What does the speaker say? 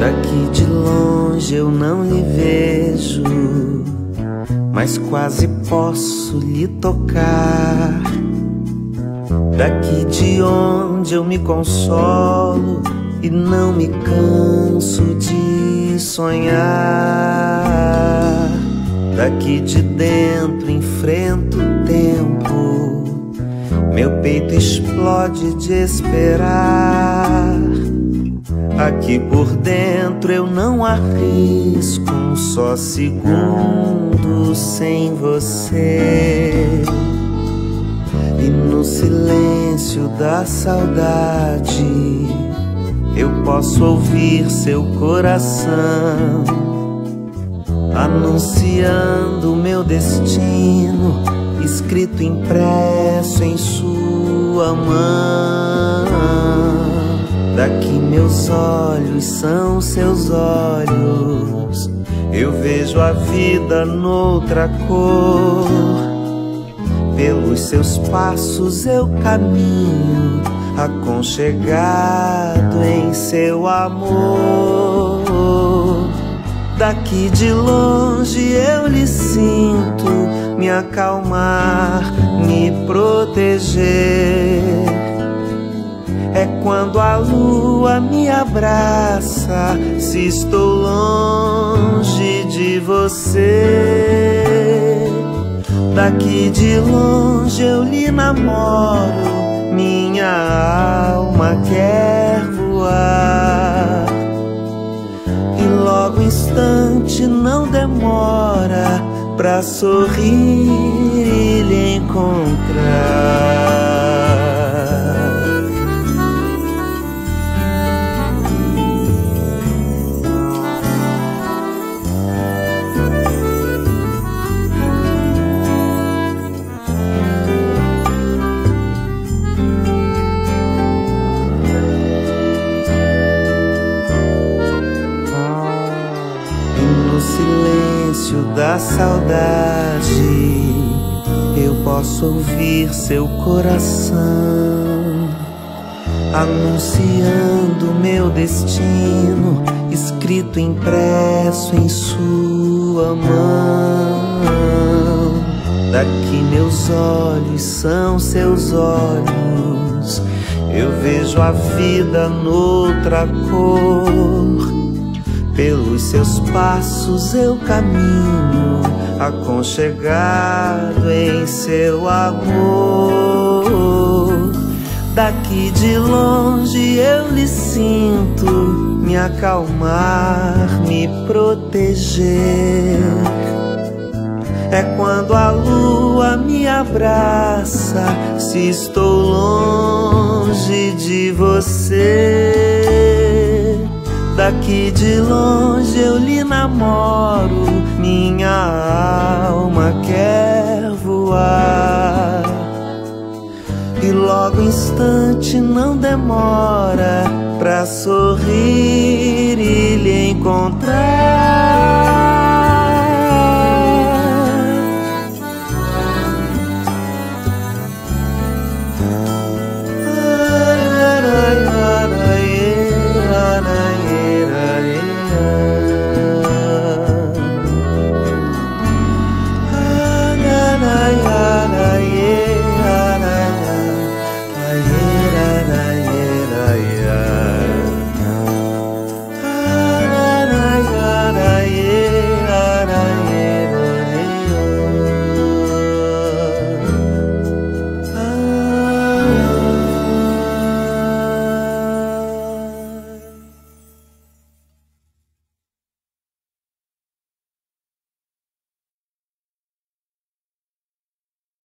Daqui de longe eu não lhe vejo, mas quase posso lhe tocar. Daqui de onde eu me consolo e não me canso de sonhar. Daqui de dentro enfrento o tempo, meu peito explode de esperar. Aqui por dentro eu não arrisco um só segundo sem você. E no silêncio da saudade eu posso ouvir seu coração anunciando meu destino, escrito impresso em sua mão. Daqui meus olhos são seus olhos, eu vejo a vida noutra cor. Pelos seus passos eu caminho, aconchegado em seu amor. Daqui de longe eu lhe sinto me acalmar, me proteger. É quando a lua me abraça, se estou longe de você. Daqui de longe eu lhe namoro, minha alma quer voar. E logo instante não demora pra sorrir e lhe encontrar. Da saudade eu posso ouvir seu coração anunciando meu destino escrito impresso em sua mão. Daqui meus olhos são seus olhos, eu vejo a vida noutra cor. Pelos seus passos eu caminho, aconchegado em seu amor. Daqui de longe eu lhe sinto me acalmar, me proteger. É quando a lua me abraça, se estou longe de você. Daqui de longe eu lhe namoro, minha alma quer voar. E logo instante não demora pra sorrir e lhe encontrar.